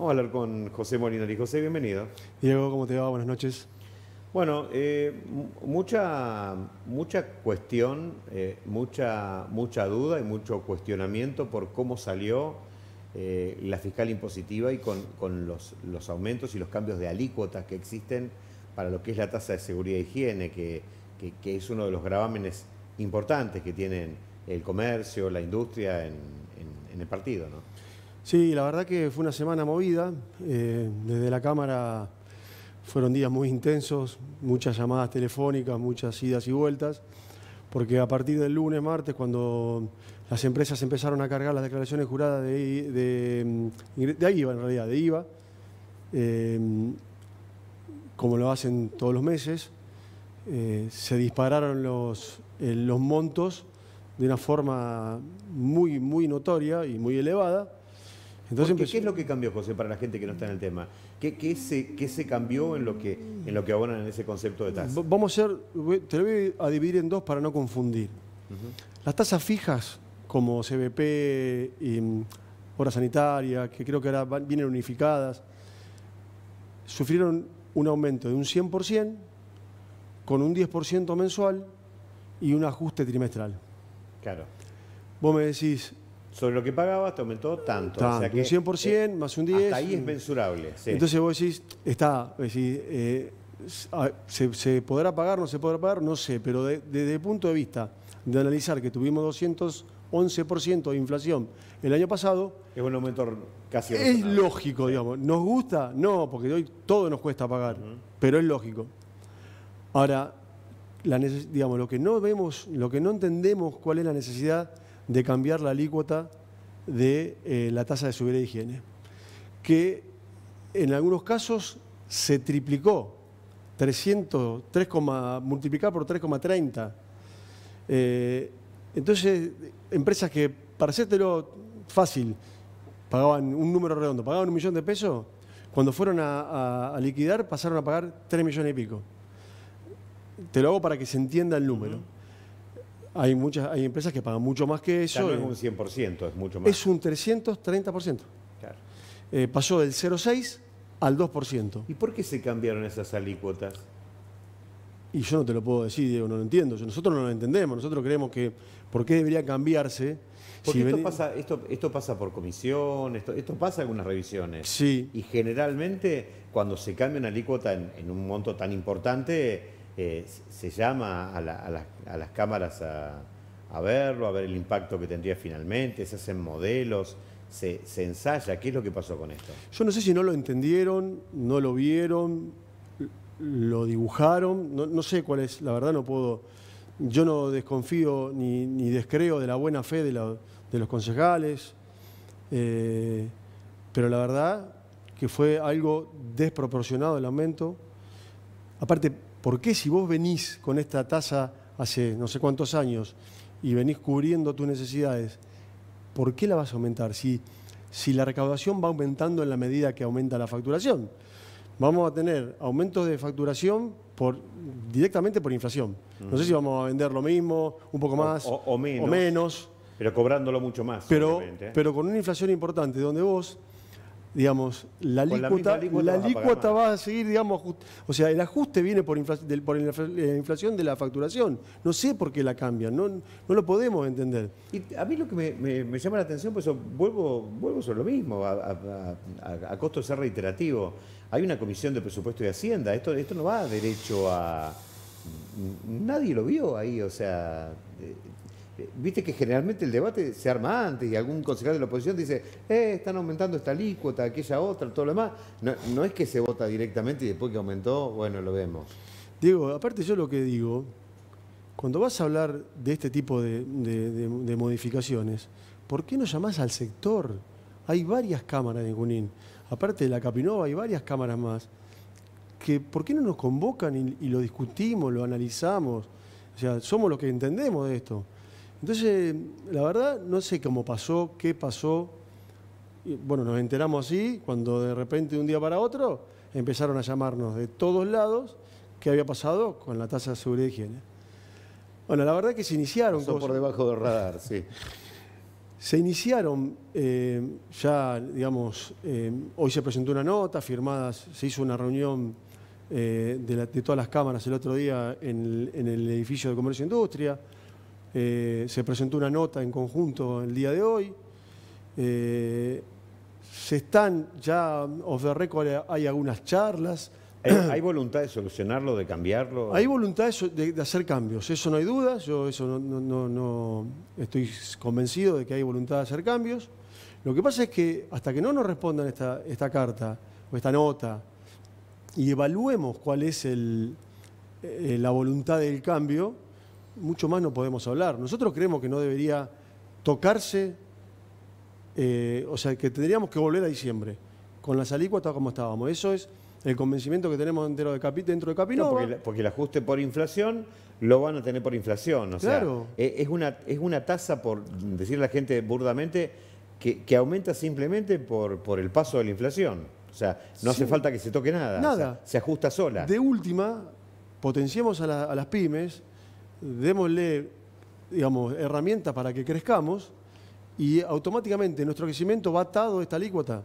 Vamos a hablar con José Molinari. José, bienvenido. Diego, ¿cómo te va? Buenas noches. Bueno, eh, mucha, mucha cuestión, eh, mucha, mucha duda y mucho cuestionamiento por cómo salió eh, la fiscal impositiva y con, los, los, aumentos y los cambios de alícuotas que existen para lo que es la tasa de seguridad e higiene, que, es uno de los gravámenes importantes que tienen el comercio, la industria en, en el partido. ¿no? Sí, la verdad que fue una semana movida. desde la Cámara fueron días muy intensos, muchas llamadas telefónicas, muchas idas y vueltas, porque a partir del lunes, martes, cuando las empresas empezaron a cargar las declaraciones juradas de, de, IVA, en realidad, de IVA, em, como lo hacen todos los meses, eh, se dispararon los, eh, los montos de una forma muy, muy notoria y muy elevada entonces ¿Qué es lo que cambió, José, para la gente que no está en el tema? ¿Qué, se, se, cambió en lo, que, en lo que abonan en ese concepto de tasa? Vamos a te lo voy a dividir en dos para no confundir. Las tasas fijas, como CBP y mm, hora sanitaria, que creo que ahora vienen unificadas, sufrieron un aumento de un 100% con un 10% mensual y un ajuste trimestral. Claro. Vos me decís, sobre lo que pagabas te aumentó tanto. o sea que, un 100% más un 10. Hasta ahí es mensurable. Entonces vos decís, está, eh, se, podrá pagar, no se podrá pagar? No sé, pero desde el punto de vista de analizar que tuvimos 211% de inflación el año pasado... Es un aumento casi... Es lógico, digamos. ¿Nos gusta? No, porque hoy todo nos cuesta pagar, pero es lógico. Ahora, digamos, lo que no vemos, lo que no entendemos cuál es la necesidad de cambiar la alícuota de eh, la tasa de seguridad de higiene, que en algunos casos se triplicó, 300, 3, multiplicar por 3,30. Eh, entonces, empresas que, para hacértelo fácil, pagaban un número redondo, pagaban un millón de pesos, cuando fueron a, liquidar pasaron a pagar 3 millones y pico. Te lo hago para que se entienda el número. Hay, muchas, hay empresas que pagan mucho más que eso. no es un 100%, es mucho más. Es un 330%. Claro. Eh, pasó del 0,6 al 2%. ¿Y por qué se cambiaron esas alícuotas? Y yo no te lo puedo decir, Diego, no lo entiendo. Nosotros no lo entendemos. Nosotros creemos que por qué debería cambiarse. Porque esto, pasa, esto, esto, pasa por comisión, esto, esto pasa en algunas revisiones. Sí. Y generalmente, cuando se cambia una alícuota en un monto tan importante, eh, se llama a, las cámaras a, verlo, a ver el impacto que tendría finalmente, se hacen modelos, se, ensaya. ¿Qué es lo que pasó con esto? Yo no sé si no lo entendieron, no lo vieron, lo dibujaron, no, sé cuál es, la verdad no puedo, yo no desconfío ni, descreo de la buena fe de, los concejales, eh, pero la verdad que fue algo desproporcionado el aumento. Aparte, ¿Por qué si vos venís con esta tasa hace no sé cuántos años y venís cubriendo tus necesidades, ¿por qué la vas a aumentar? Si, si la recaudación va aumentando en la medida que aumenta la facturación. Vamos a tener aumentos de facturación por, directamente por inflación. No sé si vamos a vender lo mismo, un poco más o, menos, Pero cobrándolo mucho más. Pero, pero con una inflación importante, donde vos digamos, la alícuota, va a seguir, digamos, o sea, el ajuste viene por, la inflación de la facturación. No sé por qué la cambian, no, no lo podemos entender. Y a mí lo que me, llama la atención, pues vuelvo, vuelvo sobre lo mismo, a, costo de ser reiterativo. Hay una comisión de presupuesto y hacienda, esto, esto no va derecho a... Nadie lo vio ahí, o sea, Viste que generalmente el debate se arma antes y algún concejal de la oposición dice, eh, están aumentando esta alícuota, aquella otra, todo lo demás. No, es que se vota directamente y después que aumentó, bueno, lo vemos. Diego, aparte yo lo que digo, cuando vas a hablar de este tipo de, modificaciones, ¿por qué no llamás al sector? Hay varias cámaras de Junín. Aparte de la Capinova hay varias cámaras más. Que, ¿Por qué no nos convocan y lo discutimos, lo analizamos? O sea, somos los que entendemos de esto. Entonces, la verdad, no sé cómo pasó, qué pasó. bueno, nos enteramos así, cuando de repente de un día para otro empezaron a llamarnos de todos lados qué había pasado con la tasa de seguridad y higiene. Bueno, la verdad que se iniciaron Pasó por debajo del radar, sí. Se iniciaron eh, ya, digamos, eh, hoy se presentó una nota, firmadas, se hizo una reunión eh, de, todas las cámaras el otro día en el, edificio de Comercio e Industria, se presentó una nota en conjunto el día de hoy, se están ya, off the record hay algunas charlas, ¿Hay, voluntad de solucionarlo, de cambiarlo? Hay voluntad de, hacer cambios, eso no hay duda, yo eso no, estoy convencido de que hay voluntad de hacer cambios. Lo que pasa es que hasta que no nos respondan esta, esta carta o esta nota y evaluemos cuál es el, eh, la voluntad del cambio, mucho más no podemos hablar. Nosotros creemos que no debería tocarse, eh, o sea, que tendríamos que volver a diciembre, con las alícuotas como estábamos. Eso es el convencimiento que tenemos dentro de, Capi, dentro de Capinova. porque, el ajuste por inflación lo van a tener por inflación. O claro. sea, e, es una, es una tasa, por decirle a la gente burdamente, que, aumenta simplemente por, por el paso de la inflación. O sea, no hace falta que se toque nada. Nada. se ajusta sola. De última, potenciemos a, a las pymes, démosle, digamos, herramientas para que crezcamos y automáticamente nuestro crecimiento va atado a esta alícuota.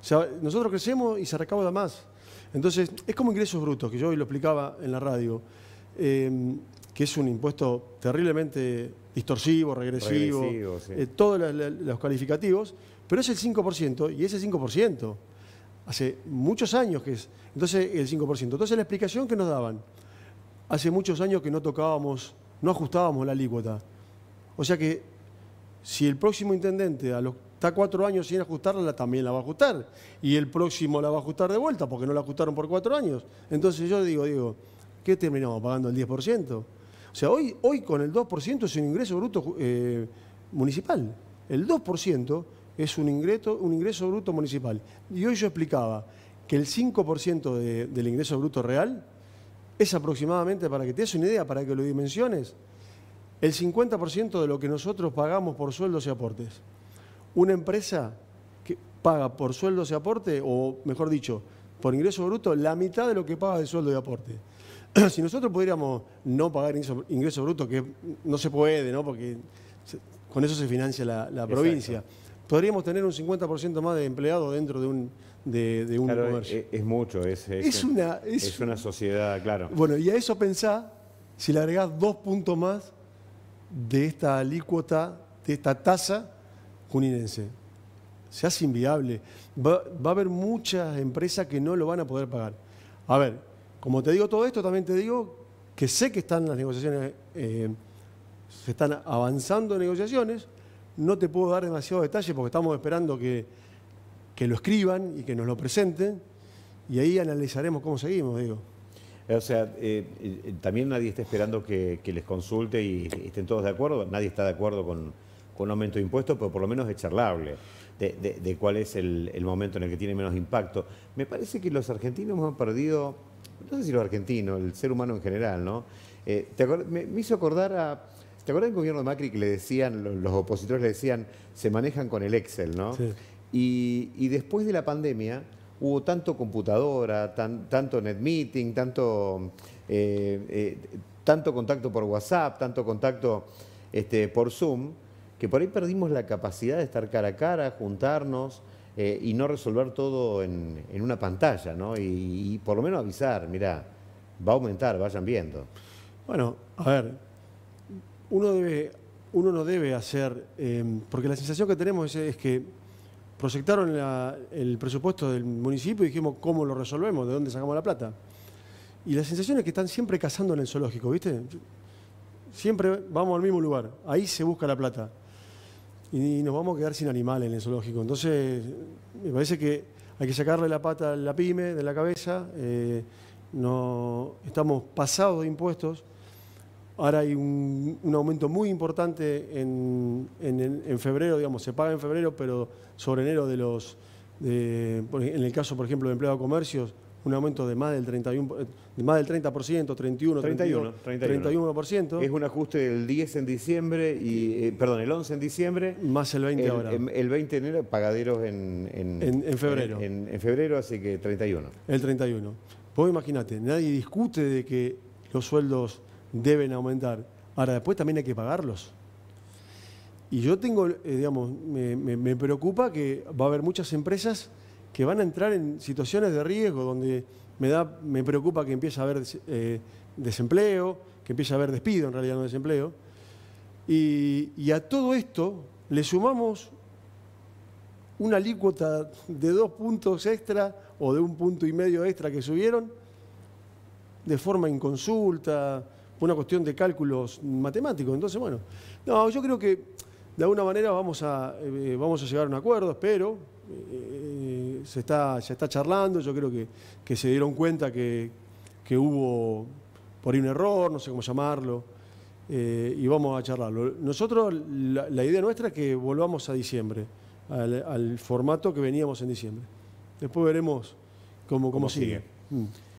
O sea, nosotros crecemos y se recauda más. Entonces, es como ingresos brutos, que yo hoy lo explicaba en la radio, em, que es un impuesto terriblemente distorsivo, regresivo, eh, todos los calificativos, pero es el 5%, y ese 5%, hace muchos años que es, entonces el 5%. Entonces la explicación que nos daban, hace muchos años que no tocábamos, no ajustábamos la alícuota. O sea que si el próximo intendente está cuatro años sin ajustarla, también la va a ajustar. Y el próximo la va a ajustar de vuelta porque no la ajustaron por cuatro años. Entonces yo digo, digo, ¿qué terminamos pagando el 10%? O sea, hoy, hoy con el 2% es un ingreso bruto eh, municipal. El 2% es un ingreso, un ingreso bruto municipal. Y hoy yo explicaba que el 5% del ingreso bruto real es aproximadamente, para que te des una idea, para que lo dimensiones, el 50% de lo que nosotros pagamos por sueldos y aportes una empresa que paga por sueldos y aporte, o mejor dicho, por ingreso bruto, la mitad de lo que paga de sueldo y aporte. si nosotros pudiéramos no pagar ingreso bruto, que no se puede, ¿no? porque con eso se financia la, provincia, podríamos tener un 50% más de empleados dentro de un, de, un comercio. Es, mucho, es, es, una, es, una sociedad, claro. Bueno, y a eso pensá, si le agregás dos puntos más de esta alícuota, de esta tasa, juninense. Se hace inviable. Va, a haber muchas empresas que no lo van a poder pagar. A ver, como te digo todo esto, también te digo que sé que están las negociaciones, eh, se están avanzando negociaciones. No te puedo dar demasiado detalle porque estamos esperando que, lo escriban y que nos lo presenten. Y ahí analizaremos cómo seguimos, digo. O sea, eh, eh, también nadie está esperando que, les consulte y estén todos de acuerdo. Nadie está de acuerdo con, con un aumento de impuestos, pero por lo menos es charlable de, cuál es el, momento en el que tiene menos impacto. Me parece que los argentinos hemos perdido, no sé si los argentinos, el ser humano en general, ¿no? Eh, me, hizo acordar a... ¿Te acuerdas del gobierno de Macri que le decían, los, opositores le decían, se manejan con el Excel, ¿no? Sí. Y, después de la pandemia hubo tanto computadora, tanto net meeting, tanto, eh, eh, tanto contacto por WhatsApp, tanto contacto este, por Zoom, que por ahí perdimos la capacidad de estar cara a cara, juntarnos eh, y no resolver todo en, una pantalla, ¿no? Y, por lo menos avisar, mira, va a aumentar, vayan viendo. Bueno, a ver, uno, debe, uno no debe hacer, porque la sensación que tenemos es, que proyectaron el presupuesto del municipio y dijimos cómo lo resolvemos, de dónde sacamos la plata. Y la sensación es que están siempre cazando en el zoológico, ¿viste? Siempre vamos al mismo lugar, ahí se busca la plata y nos vamos a quedar sin animales en el zoológico. Entonces, me parece que hay que sacarle la pata a la pyme de la cabeza. Eh, no, estamos pasados de impuestos. Ahora hay un, aumento muy importante en, febrero, digamos, se paga en febrero, pero sobre enero de los, en el caso, por ejemplo, de empleado de comercios, un aumento de más del 31, de más del 30%, 31, 31, 31, Es un ajuste del 10 en diciembre y eh, perdón, el 11 en diciembre más el 20 ahora. El 20 de enero pagaderos en, en, febrero. En, febrero, así que 31. El 31. Vos imagínate, nadie discute de que los sueldos deben aumentar. Ahora después también hay que pagarlos. Y yo tengo, eh, digamos, me, preocupa que va a haber muchas empresas que van a entrar en situaciones de riesgo donde me, da, me preocupa que empiece a haber eh, desempleo, que empiece a haber despido, en realidad no desempleo. Y, y a todo esto le sumamos una alícuota de dos puntos extra o de un punto y medio extra que subieron de forma inconsulta, una cuestión de cálculos matemáticos. Entonces, bueno, no, yo creo que de alguna manera vamos a, eh, vamos a llegar a un acuerdo, espero. Eh, se, está, se está charlando, yo creo que, que se dieron cuenta que, que hubo por ahí un error, no sé cómo llamarlo, eh, y vamos a charlarlo. Nosotros, la, la idea nuestra es que volvamos a diciembre, al, al formato que veníamos en diciembre. Después veremos cómo, cómo, ¿Cómo sigue. sigue? Mm.